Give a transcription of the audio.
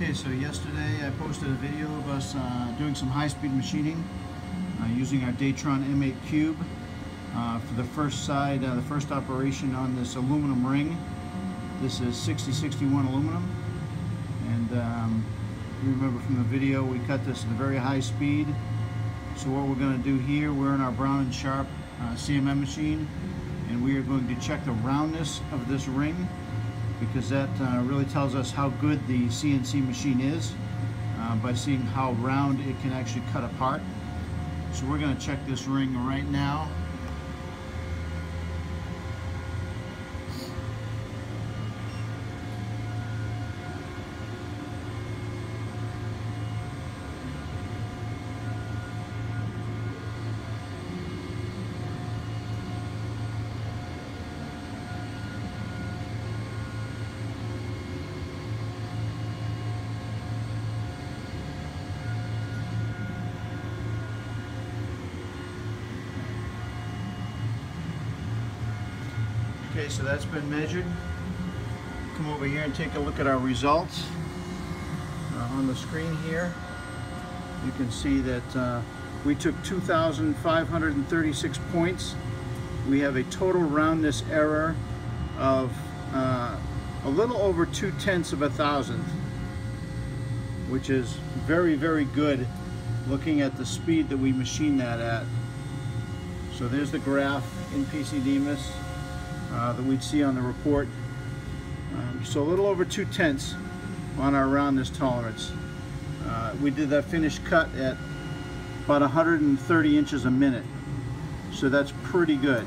Okay, so yesterday I posted a video of us uh, doing some high-speed machining uh, using our Datron M8 Cube uh, for the first side, uh, the first operation on this aluminum ring. This is 6061 aluminum, and um, you remember from the video we cut this at a very high speed. So what we're going to do here, we're in our Brown and Sharpe uh, CMM machine, and we are going to check the roundness of this ring because that uh, really tells us how good the CNC machine is uh, by seeing how round it can actually cut apart. So we're going to check this ring right now. Okay, so that's been measured. Come over here and take a look at our results. Uh, on the screen here, you can see that uh, we took 2,536 points. We have a total roundness error of uh, a little over two tenths of a thousandth, which is very, very good looking at the speed that we machine that at. So there's the graph in PC-DMIS uh, that we'd see on the report. Um, so a little over two tenths on our roundness tolerance. Uh, we did that finished cut at about 130 inches a minute. So that's pretty good.